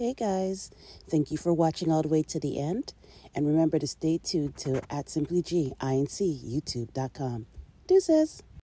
Hey guys, thank you for watching all the way to the end. And remember to stay tuned to at Simply G, INC, YouTube.com. Deuces.